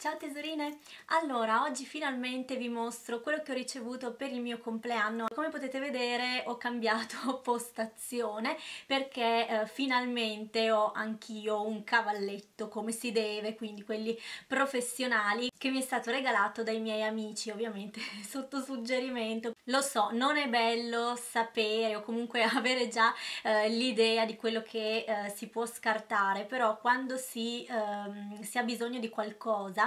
Ciao tesorine! Allora, oggi finalmente vi mostro quello che ho ricevuto per il mio compleanno. Come potete vedere ho cambiato postazione perché eh, finalmente ho anch'io un cavalletto come si deve, quindi quelli professionali, che mi è stato regalato dai miei amici, ovviamente sotto suggerimento. Lo so, non è bello sapere o comunque avere già eh, l'idea di quello che eh, si può scartare, però quando si, ehm, si ha bisogno di qualcosa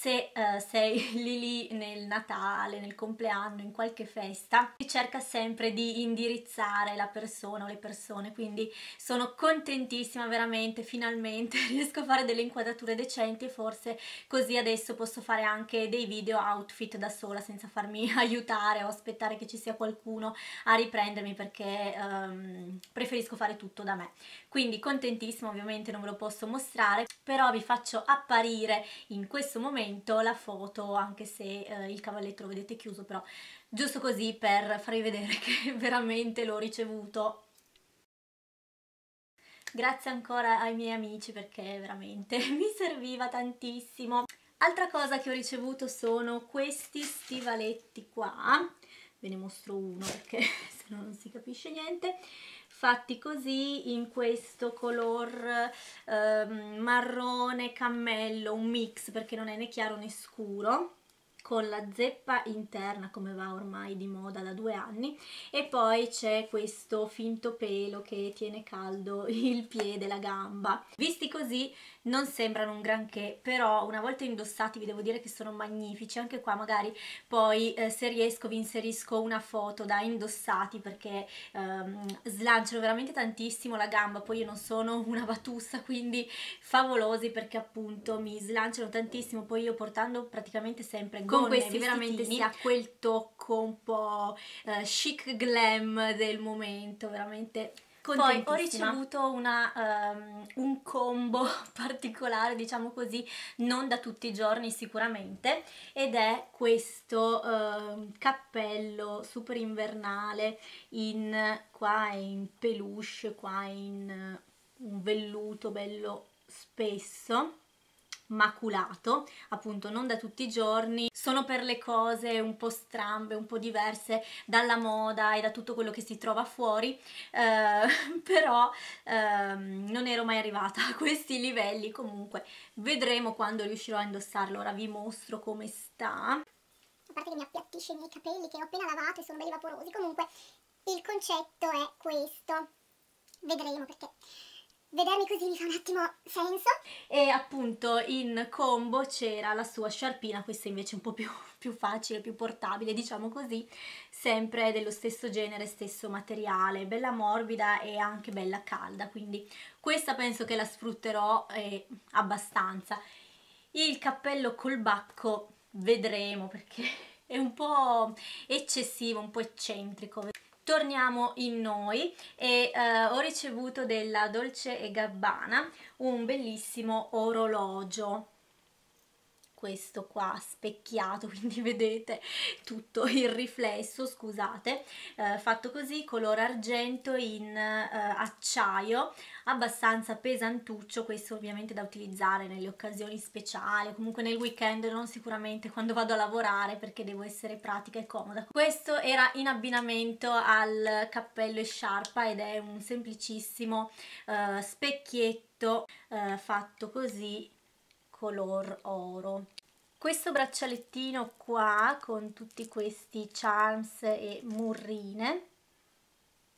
se uh, sei lì lì nel Natale, nel compleanno, in qualche festa, si cerca sempre di indirizzare la persona o le persone, quindi sono contentissima veramente, finalmente riesco a fare delle inquadrature decenti e forse così adesso posso fare anche dei video outfit da sola senza farmi aiutare o aspettare che ci sia qualcuno a riprendermi perché um, preferisco fare tutto da me. Quindi contentissima, ovviamente non ve lo posso mostrare, però vi faccio apparire in questo momento momento la foto anche se eh, il cavalletto lo vedete chiuso però giusto così per farvi vedere che veramente l'ho ricevuto. Grazie ancora ai miei amici perché veramente mi serviva tantissimo. Altra cosa che ho ricevuto sono questi stivaletti qua. Ve ne mostro uno perché se no non si capisce niente fatti così in questo color eh, marrone cammello, un mix perché non è né chiaro né scuro con la zeppa interna come va ormai di moda da due anni e poi c'è questo finto pelo che tiene caldo il piede, la gamba. Visti così non sembrano un granché, però una volta indossati vi devo dire che sono magnifici, anche qua magari poi eh, se riesco vi inserisco una foto da indossati perché ehm, slanciano veramente tantissimo la gamba, poi io non sono una batussa quindi favolosi perché appunto mi slanciano tantissimo, poi io portando praticamente sempre con questi veramente si ha quel tocco un po' eh, chic glam del momento, veramente poi ho ricevuto una, um, un combo particolare, diciamo così, non da tutti i giorni sicuramente, ed è questo uh, cappello super invernale in, qua in peluche, qua in uh, un velluto bello spesso maculato, appunto non da tutti i giorni, sono per le cose un po' strambe, un po' diverse dalla moda e da tutto quello che si trova fuori, eh, però eh, non ero mai arrivata a questi livelli, comunque vedremo quando riuscirò a indossarlo, ora vi mostro come sta. A parte che mi appiattisce i miei capelli che ho appena lavato e sono belli vaporosi, comunque il concetto è questo, vedremo perché vedermi così mi fa un attimo senso. E appunto in combo c'era la sua sciarpina, questa invece un po' più, più, facile, più portabile, diciamo così, sempre dello stesso genere, stesso materiale, bella morbida e anche bella calda, quindi questa penso che la sfrutterò eh, abbastanza. Il cappello col bacco vedremo perché è un po' eccessivo, un po' eccentrico torniamo in noi e uh, ho ricevuto della Dolce Gabbana un bellissimo orologio questo qua specchiato quindi vedete tutto il riflesso scusate. Eh, fatto così color argento in eh, acciaio abbastanza pesantuccio questo ovviamente da utilizzare nelle occasioni speciali comunque nel weekend non sicuramente quando vado a lavorare perché devo essere pratica e comoda. Questo era in abbinamento al cappello e sciarpa ed è un semplicissimo eh, specchietto eh, fatto così color oro. Questo braccialettino qua con tutti questi charms e murrine.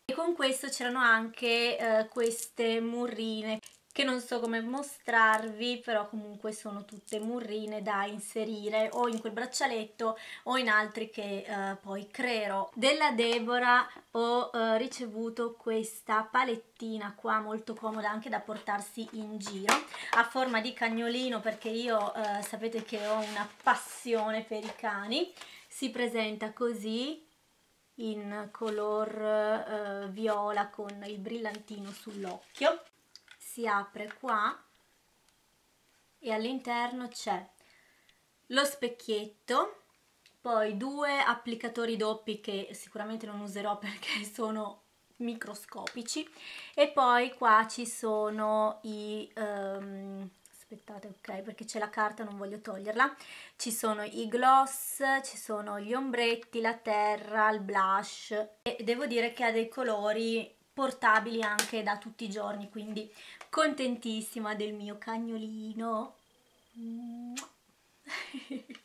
E con questo c'erano anche eh, queste murrine che non so come mostrarvi però comunque sono tutte murrine da inserire o in quel braccialetto o in altri che eh, poi creerò. Della Deborah ho eh, ricevuto questa palettina qua molto comoda anche da portarsi in giro a forma di cagnolino perché io eh, sapete che ho una passione per i cani. Si presenta così in color eh, viola con il brillantino sull'occhio si apre qua e all'interno c'è lo specchietto poi due applicatori doppi che sicuramente non userò perché sono microscopici e poi qua ci sono i um, aspettate ok perché c'è la carta non voglio toglierla. Ci sono i gloss ci sono gli ombretti la terra il blush e devo dire che ha dei colori portabili anche da tutti i giorni quindi contentissima del mio cagnolino.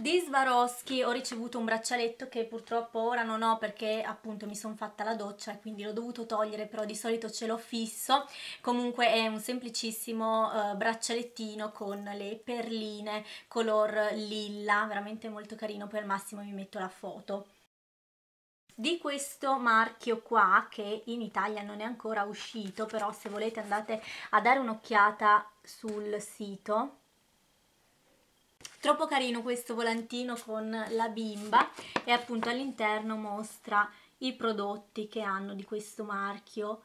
Di Swarovski ho ricevuto un braccialetto che purtroppo ora non ho perché appunto mi sono fatta la doccia e quindi l'ho dovuto togliere però di solito ce l'ho fisso. Comunque è un semplicissimo uh, braccialettino con le perline color lilla veramente molto carino poi al massimo vi metto la foto di questo marchio qua che in Italia non è ancora uscito però se volete andate a dare un'occhiata sul sito. Troppo carino questo volantino con la bimba e appunto all'interno mostra i prodotti che hanno di questo marchio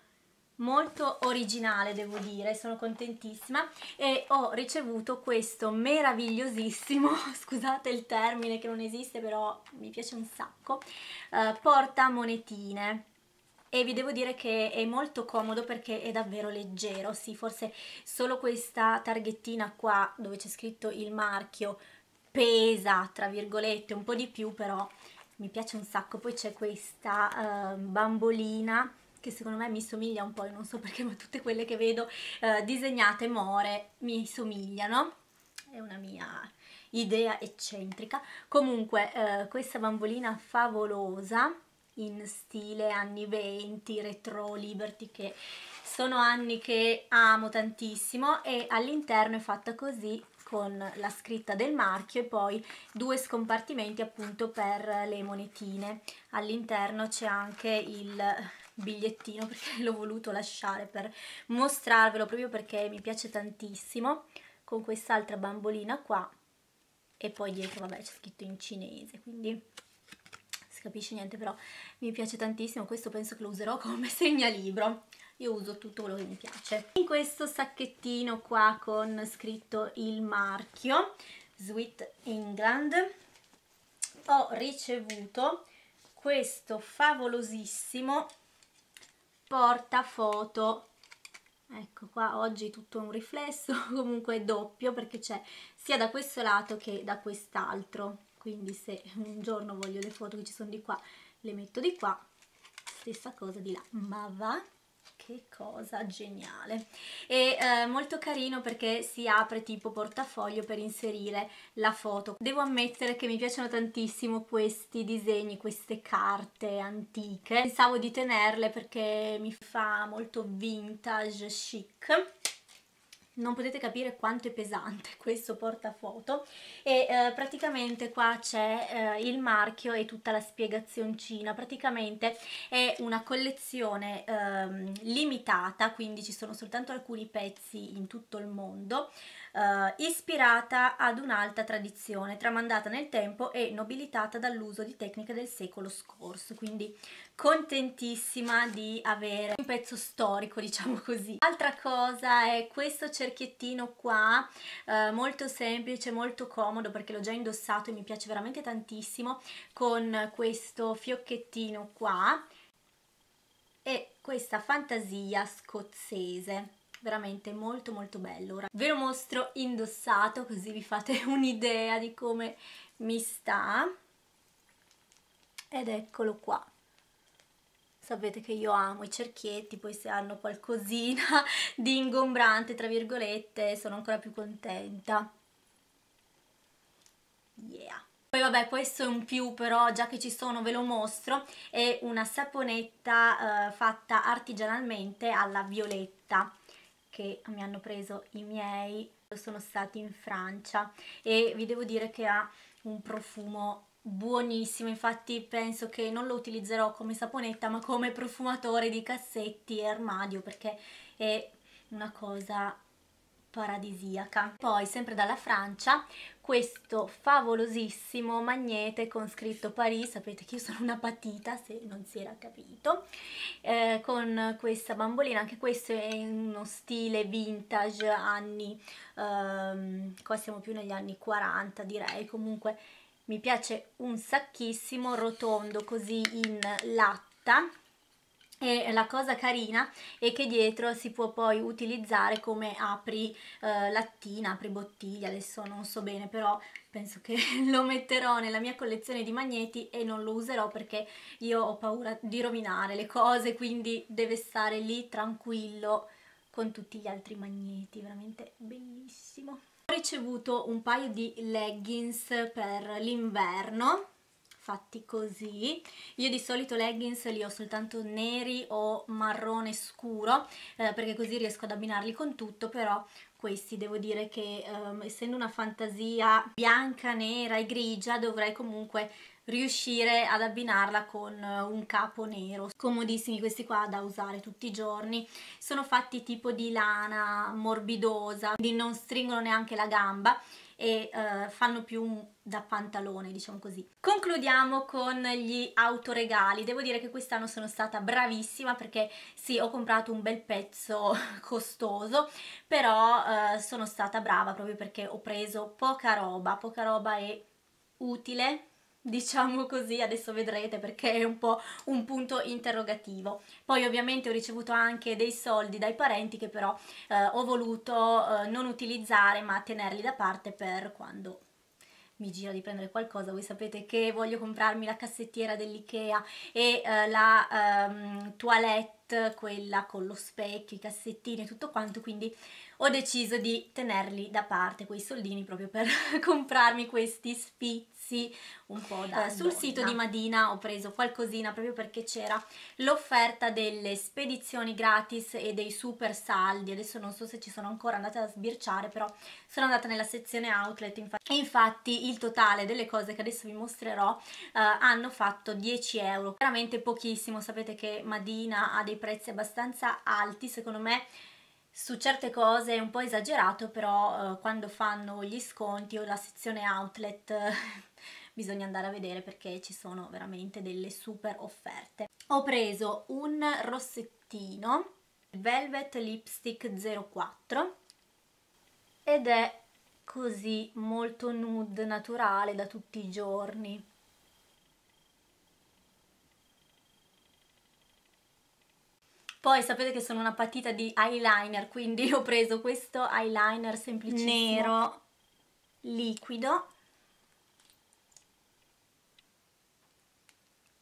molto originale devo dire, sono contentissima. E ho ricevuto questo meravigliosissimo, scusate il termine che non esiste però mi piace un sacco, uh, porta monetine e vi devo dire che è molto comodo perché è davvero leggero, sì forse solo questa targhettina qua dove c'è scritto il marchio pesa tra virgolette un po' di più però mi piace un sacco, poi c'è questa uh, bambolina che secondo me mi somiglia un po', non so perché ma tutte quelle che vedo uh, disegnate more mi somigliano, è una mia idea eccentrica, comunque uh, questa bambolina favolosa in stile anni 20, retro liberty che sono anni che amo tantissimo e all'interno è fatta così con la scritta del marchio e poi due scompartimenti appunto per le monetine. All'interno c'è anche il bigliettino perché l'ho voluto lasciare per mostrarvelo proprio perché mi piace tantissimo con quest'altra bambolina qua. E poi dietro vabbè c'è scritto in cinese quindi capisce niente però mi piace tantissimo. Questo penso che lo userò come segnalibro. Io uso tutto quello che mi piace. In questo sacchettino qua con scritto il marchio Sweet England ho ricevuto questo favolosissimo portafoto ecco qua oggi tutto un riflesso comunque doppio perché c'è sia da questo lato che da quest'altro. Quindi se un giorno voglio le foto che ci sono di qua le metto di qua. Stessa cosa di là. Ma va che cosa geniale. E eh, molto carino perché si apre tipo portafoglio per inserire la foto. Devo ammettere che mi piacciono tantissimo questi disegni queste carte antiche. Pensavo di tenerle perché mi fa molto vintage chic non potete capire quanto è pesante questo portafoto. E eh, praticamente qua c'è eh, il marchio e tutta la spiegazioncina. Praticamente è una collezione eh, limitata quindi ci sono soltanto alcuni pezzi in tutto il mondo eh, ispirata ad un'alta tradizione tramandata nel tempo e nobilitata dall'uso di tecniche del secolo scorso. Quindi contentissima di avere un pezzo storico diciamo così. Altra cosa è questo cerchiettino qua eh, molto semplice molto comodo perché l'ho già indossato e mi piace veramente tantissimo con questo fiocchettino qua e questa fantasia scozzese. Veramente molto molto bello. Ora ve lo mostro indossato così vi fate un'idea di come mi sta. Ed eccolo qua sapete che io amo i cerchietti poi se hanno qualcosina di ingombrante tra virgolette sono ancora più contenta. Yeah. Poi vabbè questo è un più però già che ci sono ve lo mostro. È una saponetta eh, fatta artigianalmente alla violetta che mi hanno preso i miei. Sono stati in Francia e vi devo dire che ha un profumo buonissimo infatti penso che non lo utilizzerò come saponetta ma come profumatore di cassetti e armadio perché è una cosa paradisiaca. Poi sempre dalla Francia questo favolosissimo magnete con scritto Paris, sapete che io sono una patita se non si era capito, eh, con questa bambolina, anche questo è uno stile vintage anni, ehm, qua siamo più negli anni 40 direi, comunque mi piace un sacchissimo, rotondo così in latta, e la cosa carina è che dietro si può poi utilizzare come apri eh, lattina, apri bottiglia, adesso non so bene però penso che lo metterò nella mia collezione di magneti e non lo userò perché io ho paura di rovinare le cose quindi deve stare lì tranquillo con tutti gli altri magneti, veramente bellissimo. Ricevuto un paio di leggings per l'inverno fatti così. Io di solito leggings li ho soltanto neri o marrone scuro eh, perché così riesco ad abbinarli con tutto però questi devo dire che um, essendo una fantasia bianca, nera e grigia dovrei comunque riuscire ad abbinarla con un capo nero comodissimi questi qua da usare tutti i giorni. Sono fatti tipo di lana morbidosa quindi non stringono neanche la gamba e uh, fanno più da pantalone diciamo così. Concludiamo con gli autoregali. Devo dire che quest'anno sono stata bravissima perché sì ho comprato un bel pezzo costoso però uh, sono stata brava proprio perché ho preso poca roba. Poca roba e utile diciamo così, adesso vedrete perché è un po' un punto interrogativo. Poi ovviamente ho ricevuto anche dei soldi dai parenti che però eh, ho voluto eh, non utilizzare ma tenerli da parte per quando mi gira di prendere qualcosa, voi sapete che voglio comprarmi la cassettiera dell'Ikea e eh, la ehm, toilette, quella con lo specchio, i cassettini e tutto quanto, quindi ho deciso di tenerli da parte quei soldini proprio per comprarmi questi spizi un po' da eh, sul donna. sito di Madina ho preso qualcosina proprio perché c'era l'offerta delle spedizioni gratis e dei super saldi. Adesso non so se ci sono ancora andate a sbirciare però sono andata nella sezione outlet infatti, e infatti il totale delle cose che adesso vi mostrerò eh, hanno fatto 10 euro. Veramente pochissimo. Sapete che Madina ha dei prezzi abbastanza alti secondo me su certe cose è un po' esagerato, però eh, quando fanno gli sconti o la sezione outlet bisogna andare a vedere perché ci sono veramente delle super offerte. Ho preso un rossettino Velvet Lipstick 04 ed è così molto nude naturale da tutti i giorni Poi sapete che sono una patita di eyeliner, quindi ho preso questo eyeliner semplicissimo nero liquido.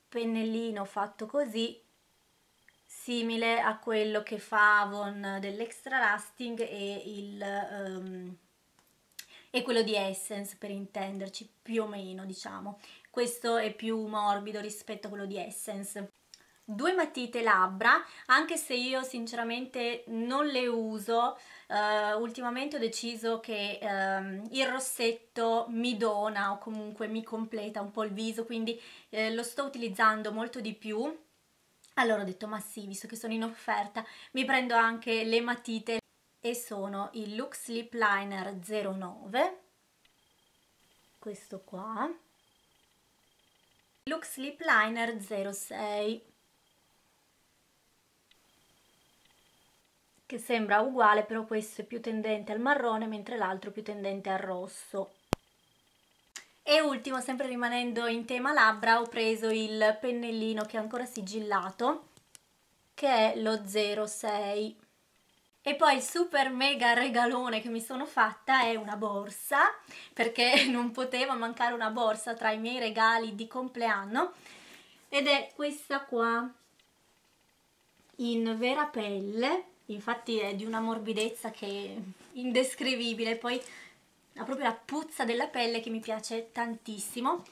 Pennellino fatto così, simile a quello che fa Avon dell'Extra Lasting e, il, um, e quello di Essence per intenderci, più o meno diciamo. Questo è più morbido rispetto a quello di Essence due matite labbra anche se io sinceramente non le uso. Uh, ultimamente ho deciso che um, il rossetto mi dona o comunque mi completa un po' il viso quindi eh, lo sto utilizzando molto di più. Allora ho detto ma sì visto che sono in offerta mi prendo anche le matite. E sono il Lux Lip Liner 09 questo qua. Lux Lip Liner 06 che sembra uguale però questo è più tendente al marrone mentre l'altro è più tendente al rosso. E ultimo sempre rimanendo in tema labbra ho preso il pennellino che è ancora sigillato che è lo 06 e poi il super mega regalone che mi sono fatta è una borsa perché non poteva mancare una borsa tra i miei regali di compleanno ed è questa qua in vera pelle infatti è di una morbidezza che è indescrivibile, poi ha proprio la puzza della pelle che mi piace tantissimo.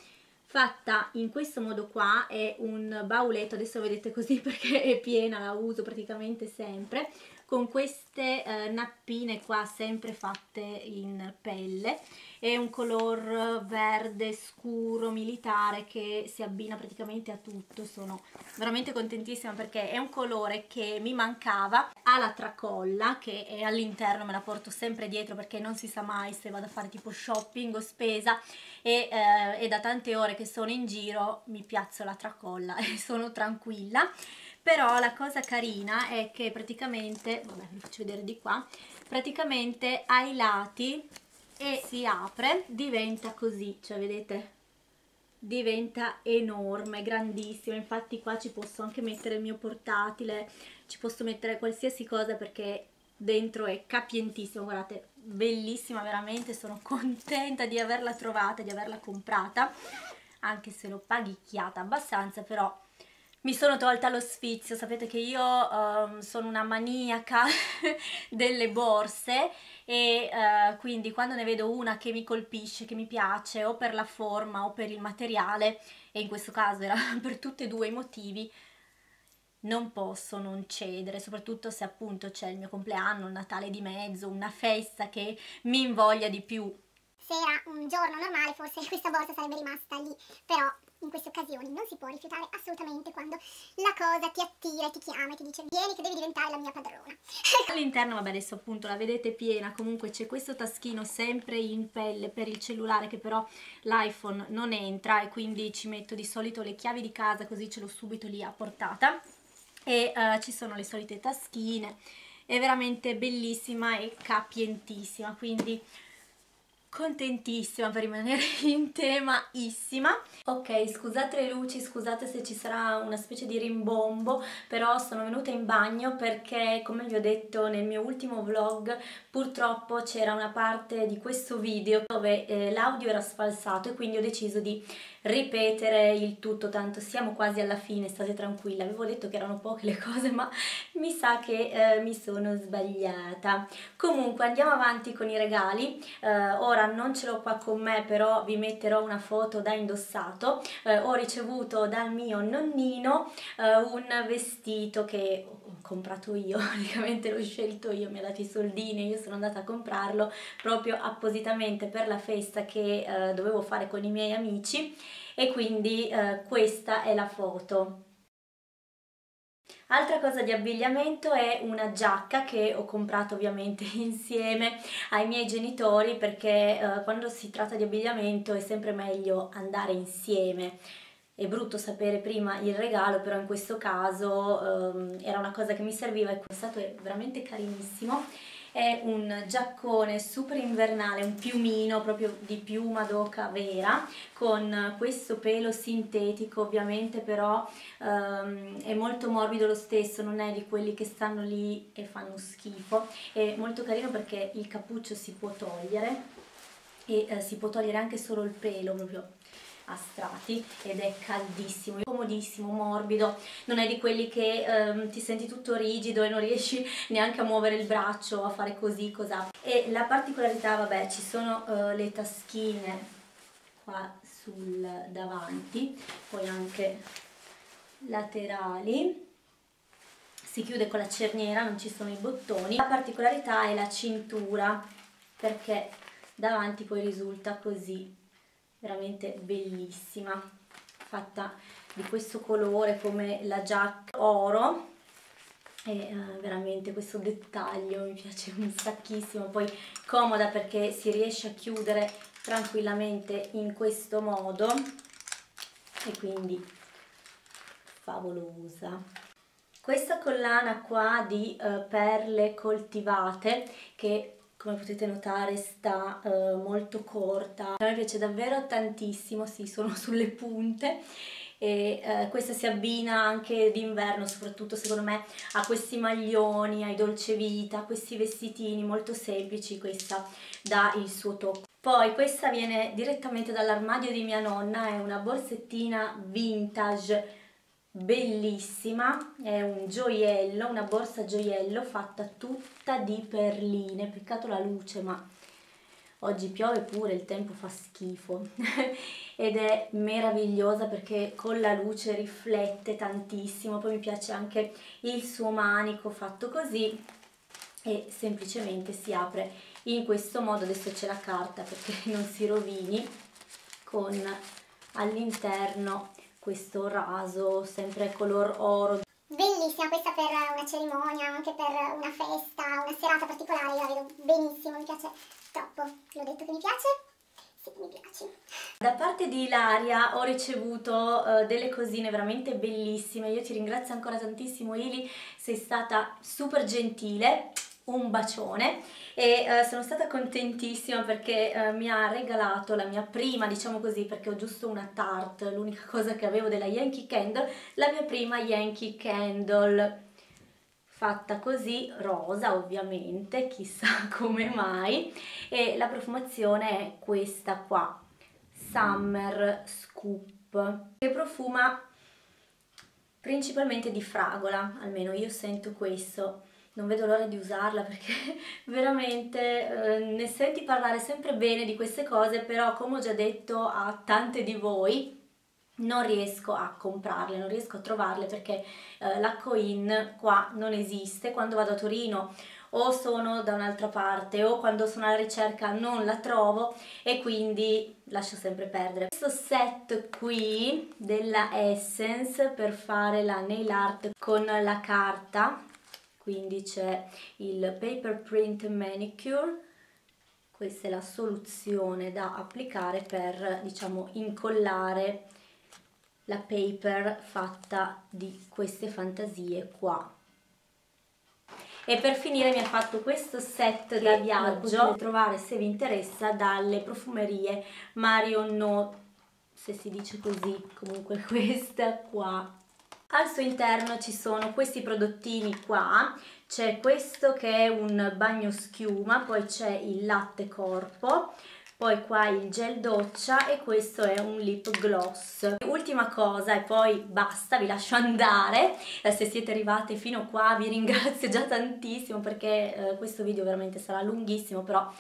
Fatta in questo modo qua è un bauletto adesso vedete così perché è piena la uso praticamente sempre con queste eh, nappine qua sempre fatte in pelle. È un color verde scuro militare che si abbina praticamente a tutto. Sono veramente contentissima perché è un colore che mi mancava. Ha la tracolla che è all'interno me la porto sempre dietro perché non si sa mai se vado a fare tipo shopping o spesa. E, eh, e da tante ore che sono in giro mi piazzo la tracolla e sono tranquilla però la cosa carina è che praticamente, vabbè vi faccio vedere di qua, praticamente ai lati e si apre, diventa così, cioè vedete? Diventa enorme, grandissimo, infatti qua ci posso anche mettere il mio portatile, ci posso mettere qualsiasi cosa perché dentro è capientissimo, guardate, bellissima veramente, sono contenta di averla trovata, di averla comprata, anche se l'ho paghicchiata abbastanza, però mi sono tolta lo sfizio, sapete che io um, sono una maniaca delle borse e uh, quindi quando ne vedo una che mi colpisce, che mi piace o per la forma o per il materiale e in questo caso era per tutti e due i motivi non posso non cedere, soprattutto se appunto c'è il mio compleanno, un Natale di mezzo, una festa che mi invoglia di più. Se era un giorno normale forse questa borsa sarebbe rimasta lì, però in queste occasioni non si può rifiutare assolutamente quando la cosa ti attira ti chiama e ti dice vieni che devi diventare la mia padrona. All'interno, vabbè adesso appunto la vedete piena, comunque c'è questo taschino sempre in pelle per il cellulare che però l'iPhone non entra e quindi ci metto di solito le chiavi di casa così ce l'ho subito lì a portata. E uh, ci sono le solite taschine, è veramente bellissima e capientissima, quindi contentissima per rimanere in temaissima. Ok scusate le luci scusate se ci sarà una specie di rimbombo però sono venuta in bagno perché come vi ho detto nel mio ultimo vlog purtroppo c'era una parte di questo video dove eh, l'audio era sfalsato e quindi ho deciso di ripetere il tutto, tanto siamo quasi alla fine, state tranquilla, avevo detto che erano poche le cose ma mi sa che eh, mi sono sbagliata. Comunque andiamo avanti con i regali, eh, ora non ce l'ho qua con me però vi metterò una foto da indossato, eh, ho ricevuto dal mio nonnino eh, un vestito che comprato io, praticamente l'ho scelto io, mi ha dato i soldini, io sono andata a comprarlo proprio appositamente per la festa che eh, dovevo fare con i miei amici e quindi eh, questa è la foto. Altra cosa di abbigliamento è una giacca che ho comprato ovviamente insieme ai miei genitori perché eh, quando si tratta di abbigliamento è sempre meglio andare insieme. È brutto sapere prima il regalo, però in questo caso ehm, era una cosa che mi serviva e questo è veramente carinissimo. È un giaccone super invernale, un piumino proprio di piuma d'oca vera con questo pelo sintetico ovviamente però um, è molto morbido lo stesso, non è di quelli che stanno lì e fanno schifo, è molto carino perché il cappuccio si può togliere e eh, si può togliere anche solo il pelo proprio a strati ed è caldissimo, comodissimo, morbido, non è di quelli che ehm, ti senti tutto rigido e non riesci neanche a muovere il braccio, a fare così, cos'ha. E la particolarità, vabbè, ci sono eh, le taschine qua sul davanti, poi anche laterali, si chiude con la cerniera, non ci sono i bottoni. La particolarità è la cintura, perché davanti poi risulta così veramente bellissima fatta di questo colore come la giacca oro. E uh, veramente questo dettaglio mi piace un sacchissimo poi comoda perché si riesce a chiudere tranquillamente in questo modo e quindi favolosa. Questa collana qua di uh, perle coltivate che come potete notare sta uh, molto corta. A me piace davvero tantissimo sì sono sulle punte e uh, questa si abbina anche d'inverno soprattutto secondo me a questi maglioni ai dolce vita a questi vestitini molto semplici questa dà il suo tocco. Poi questa viene direttamente dall'armadio di mia nonna è una borsettina vintage bellissima, è un gioiello, una borsa gioiello fatta tutta di perline, peccato la luce ma oggi piove pure, il tempo fa schifo. Ed è meravigliosa perché con la luce riflette tantissimo, poi mi piace anche il suo manico fatto così e semplicemente si apre in questo modo, adesso c'è la carta perché non si rovini con all'interno questo raso sempre color oro. Bellissima questa per una cerimonia, anche per una festa, una serata particolare, io la vedo benissimo, mi piace troppo. L'ho detto che mi piace? Sì, mi piace. Da parte di Ilaria ho ricevuto uh, delle cosine veramente bellissime, io ti ringrazio ancora tantissimo Ili, sei stata super gentile un bacione e eh, sono stata contentissima perché eh, mi ha regalato la mia prima, diciamo così, perché ho giusto una tarte, l'unica cosa che avevo della Yankee Candle, la mia prima Yankee Candle. Fatta così, rosa ovviamente, chissà come mai, e la profumazione è questa qua, Summer Scoop, che profuma principalmente di fragola, almeno io sento questo, non vedo l'ora di usarla perché veramente eh, ne senti parlare sempre bene di queste cose, però come ho già detto a tante di voi, non riesco a comprarle, non riesco a trovarle perché eh, la coin qua non esiste, quando vado a Torino o sono da un'altra parte o quando sono alla ricerca non la trovo e quindi lascio sempre perdere. Questo set qui della Essence per fare la nail art con la carta quindi c'è il paper print manicure questa è la soluzione da applicare per diciamo incollare la paper fatta di queste fantasie qua. E per finire mi ha fatto questo set da viaggio. trovare se vi interessa dalle profumerie Mario No se si dice così comunque questa qua al suo interno ci sono questi prodottini qua, c'è questo che è un bagno schiuma, poi c'è il latte corpo, poi qua il gel doccia e questo è un lip gloss. Ultima cosa e poi basta, vi lascio andare, eh, se siete arrivate fino qua vi ringrazio già tantissimo perché eh, questo video veramente sarà lunghissimo però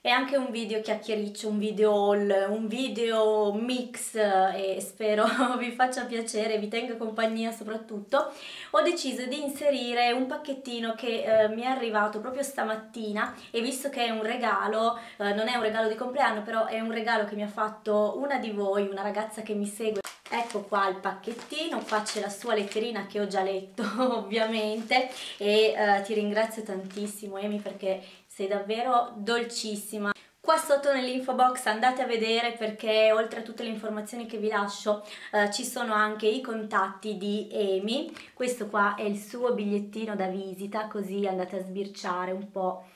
è anche un video chiacchiericcio, un video haul, un video mix e spero vi faccia piacere, vi tenga compagnia soprattutto. Ho deciso di inserire un pacchettino che eh, mi è arrivato proprio stamattina e visto che è un regalo, eh, non è un regalo di compleanno però è un regalo che mi ha fatto una di voi, una ragazza che mi segue Ecco qua il pacchettino, qua c'è la sua letterina che ho già letto ovviamente e eh, ti ringrazio tantissimo Amy perché sei davvero dolcissima. Qua sotto nell'info box andate a vedere perché oltre a tutte le informazioni che vi lascio eh, ci sono anche i contatti di Amy. Questo qua è il suo bigliettino da visita così andate a sbirciare un po'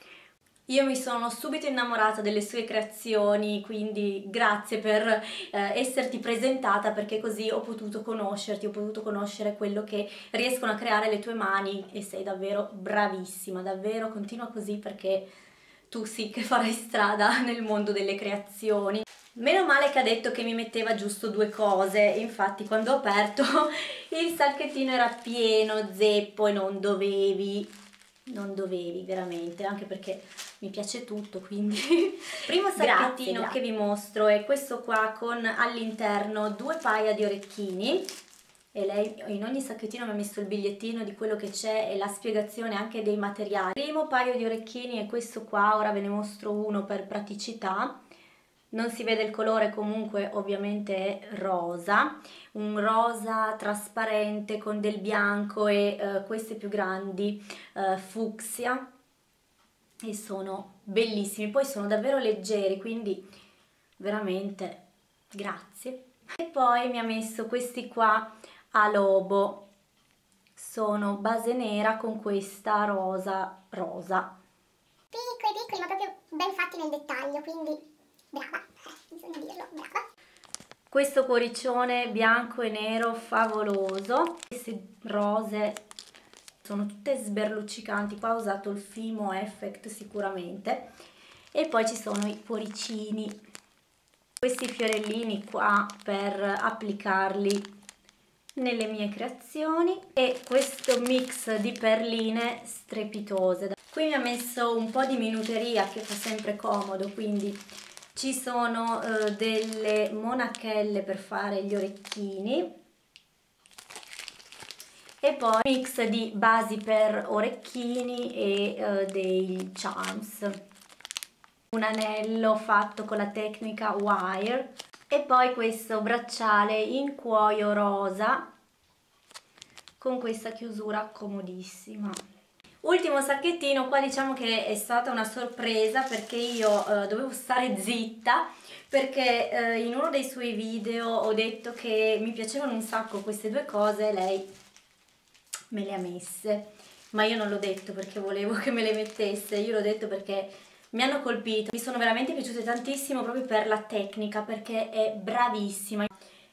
Io mi sono subito innamorata delle sue creazioni, quindi grazie per eh, esserti presentata perché così ho potuto conoscerti, ho potuto conoscere quello che riescono a creare le tue mani e sei davvero bravissima, davvero continua così perché tu sì che farai strada nel mondo delle creazioni. Meno male che ha detto che mi metteva giusto due cose, infatti quando ho aperto il sacchettino era pieno, zeppo e non dovevi non dovevi veramente, anche perché mi piace tutto, quindi primo sacchettino grazie, che vi mostro è questo qua con all'interno due paia di orecchini e lei in ogni sacchettino mi ha messo il bigliettino di quello che c'è e la spiegazione anche dei materiali. Primo paio di orecchini è questo qua, ora ve ne mostro uno per praticità non si vede il colore comunque ovviamente è rosa un rosa trasparente con del bianco e uh, queste più grandi uh, fucsia e sono bellissimi. Poi sono davvero leggeri quindi veramente grazie. E poi mi ha messo questi qua a lobo. Sono base nera con questa rosa rosa. Piccoli piccoli ma proprio ben fatti nel dettaglio quindi brava, bisogna dirlo, brava. Questo cuoricione bianco e nero favoloso, queste rose sono tutte sberluccicanti, qua ho usato il Fimo Effect sicuramente. E poi ci sono i cuoricini, questi fiorellini qua per applicarli nelle mie creazioni. E questo mix di perline strepitose. Qui mi ha messo un po' di minuteria che fa sempre comodo, quindi ci sono eh, delle monachelle per fare gli orecchini. E poi mix di basi per orecchini e eh, dei charms. Un anello fatto con la tecnica wire. E poi questo bracciale in cuoio rosa con questa chiusura comodissima Ultimo sacchettino, qua diciamo che è stata una sorpresa perché io eh, dovevo stare zitta perché eh, in uno dei suoi video ho detto che mi piacevano un sacco queste due cose e lei me le ha messe ma io non l'ho detto perché volevo che me le mettesse, io l'ho detto perché mi hanno colpito, mi sono veramente piaciute tantissimo proprio per la tecnica, perché è bravissima.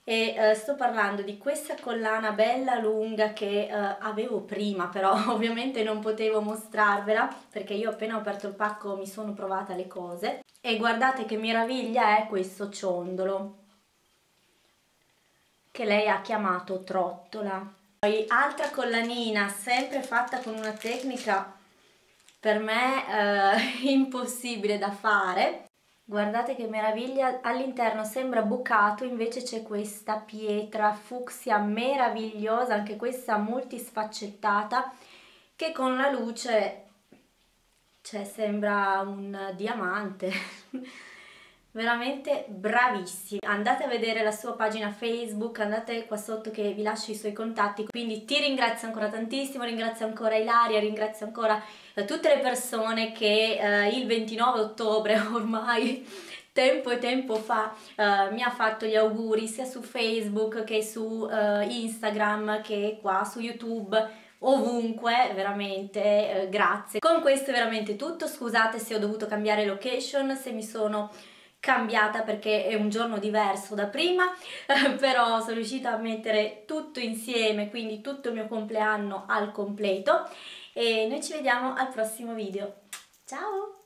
E eh, sto parlando di questa collana bella lunga che eh, avevo prima, però ovviamente non potevo mostrarvela perché io appena ho aperto il pacco mi sono provata le cose. E guardate che meraviglia è questo ciondolo che lei ha chiamato trottola. Poi altra collanina, sempre fatta con una tecnica per me eh, impossibile da fare. Guardate che meraviglia, all'interno sembra bucato, invece c'è questa pietra fucsia meravigliosa, anche questa multisfaccettata, che con la luce cioè, sembra un diamante. veramente bravissimi. Andate a vedere la sua pagina facebook andate qua sotto che vi lascio i suoi contatti. Quindi ti ringrazio ancora tantissimo ringrazio ancora Ilaria ringrazio ancora eh, tutte le persone che eh, il 29 ottobre ormai tempo e tempo fa uh, mi ha fatto gli auguri sia su Facebook che su uh, Instagram che qua su YouTube ovunque, veramente uh, grazie. Con questo è veramente tutto, scusate se ho dovuto cambiare location, se mi sono cambiata perché è un giorno diverso da prima, però sono riuscita a mettere tutto insieme, quindi tutto il mio compleanno al completo e noi ci vediamo al prossimo video. Ciao!